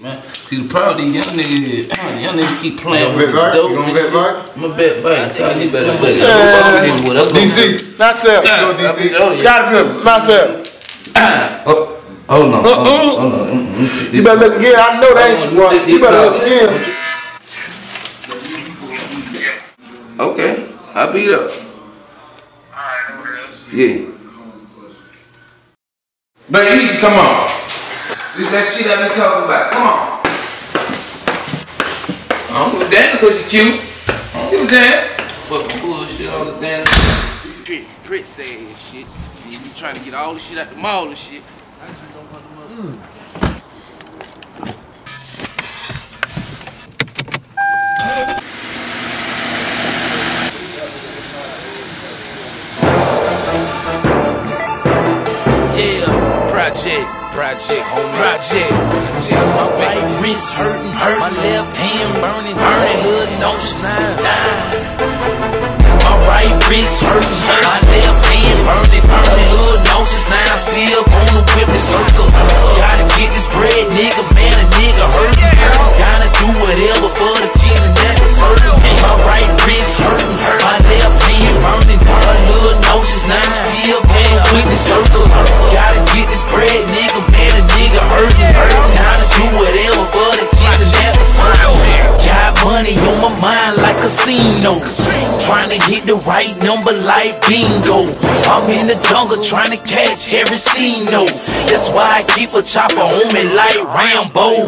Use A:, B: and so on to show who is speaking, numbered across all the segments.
A: Man, see the problem these young niggas, young niggas keep playing
B: You
A: with
B: gonna bet
A: the dope.
B: right? You
A: and
B: gonna bet
A: shit.
B: right?
A: I'm a bet right. Tell you better bet.
C: Yeah.
A: Whatever.
B: DT.
C: Myself.
A: Yeah,
B: Go,
A: I
B: DT.
A: mean, oh, yeah.
C: Scottie Pippen. Myself.
A: Oh, hold on, hold on, hold on. Mm, mm,
C: You better look again. I know that ain't you, bro. You better look again.
A: Okay, I'll beat up. Yeah. But you need to come on. This that shit I've been talking about. Come on. I don't give a damn because you're cute. I don't give a damn. Fucking bullshit all the damn. Pretty, pretty sad shit. You be trying to get all the shit out the mall and shit.
D: Yeah, project, homie. Project, project. My right wrist hurting, hurt. My left hand burning, burning. Hood notion nine, My right wrist hurting, hurt. My left number like bingo. I'm in the jungle trying to catch every scene. That's why I keep a chopper on me like Rambo.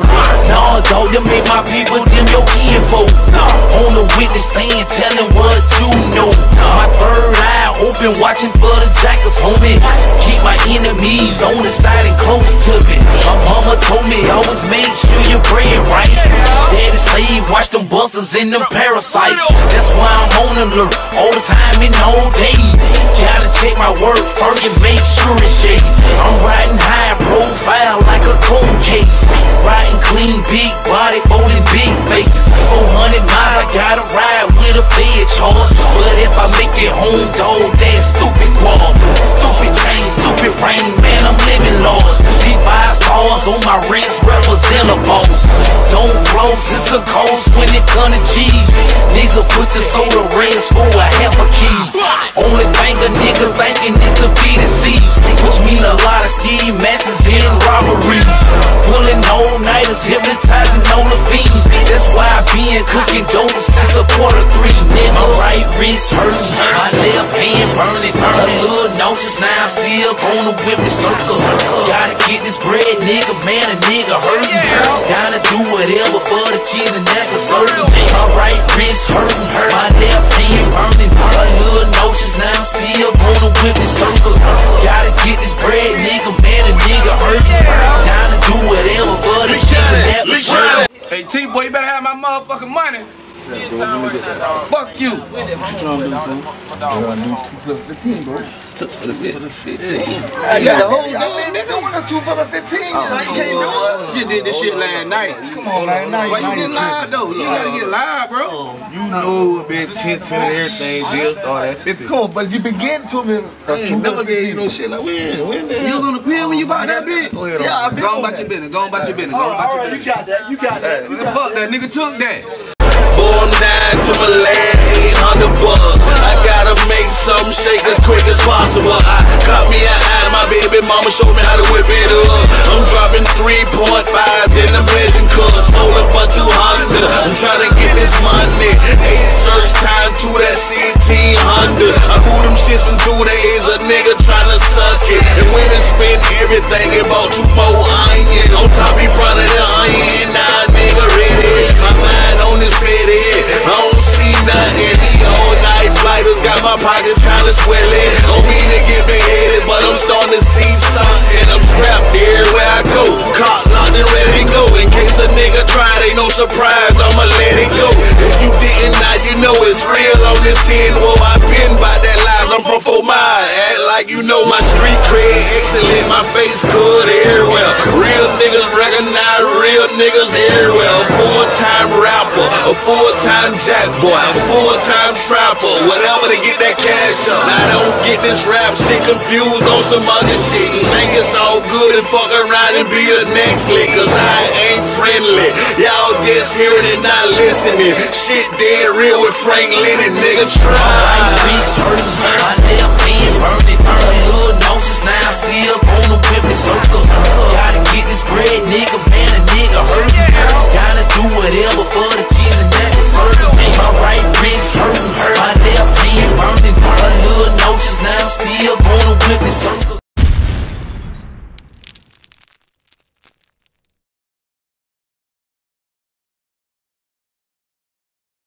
D: Nah, dog, them ain't my people, them your info. On the witness stand, telling what you know. My third eye open, watching for the jackals, homie. Keep my enemies on the side and close to me. My mama told me I always make sure your bread right. Them and them parasites. That's why I'm on alert all the time and all day. Gotta check my work first and make sure it's shady. I'm riding high profile like a cold case. Riding clean, big body, folding big faces. 400 miles, I gotta ride with a fed charge. But if I make it home, dog, that stupid quad. Stupid chain, stupid rain, man, I'm living large. Stars on my wrist represent a boss. Don't floss, it's a cost when it come to cheese. Nigga, put your soda rest for a half a key. Only thing a nigga thinking is to be deceased. Which mean a lot of ski masses and robberies. Pulling all-nighters, hypnotizing all the fiends. That's why I been cooking dope since a quarter three. Nigga, my right wrist hurting, my left hand burning. A little nauseous now, I'm still on the whip and circle. Gotta get this bread, nigga, man, a nigga hurting. Gotta do whatever for the cheese and that's for certain. My right wrist hurting, my left hand burning. A little nauseous now, I'm still on the whip and circle. Gotta get this bread, nigga, man, a nigga hurting. Gotta do whatever for the cheese and that's for certain.
A: Hey, T boy, you better have my motherfucking money. Fuck you. Took for the fif- 15.
B: I got the whole damn nigga want a two for the 15. I can't do it.
A: You did this shit last night.
B: Come on, man. Now
A: Why you
B: you
A: getting live though? You gotta get uh, live, bro.
E: Oh, you know been tints and everything, Bill start at 50.
B: Come on, but you been getting to me.
E: I ain't never gave you no shit like when, when the
A: You was on the pill when you bought that bitch?
B: Yeah, I been
A: Go on
B: on
A: about your business. Go on about your business. Go on about your business.
B: got that. You got that.
A: Man, Fuck that nigga took that.
D: I'm down to my last 800 bucks. I gotta make something shake as quick as possible. I caught me an eye, my baby mama showed me how to whip it up. I'm dropping 3.5 in the measuring cup, stolen for 200. I'm trying to get this money. Eight search time to that 1600. I moved them shits in two days, a nigga trying to suck it. And women spend everything and bought two more onion. On top in front of the onion, now pockets kinda swelling. Don't mean to get beheaded, but I'm starting to see something. I'm strapped everywhere I go. Cock locked and ready to go. In case a nigga tried, ain't no surprise. I'ma let it go. If you didn't, now you know it's real on this end. Whoa, I been by that live. I'm from Fort Myers, act
F: like you know my street cred excellent, my face good everywhere. Real niggas recognize real niggas everywhere. Full-time rapper, a full-time jack boy, a full-time trapper, whatever to confused on some other shit and think it's all good and fuck around and be the next lick, cause I ain't friendly. Y'all just hearing and not listening. Shit dead real with Frank Lini, nigga. Try.
D: My left hand burning, burning. Little nauseous, now I'm still on the whipping circle. This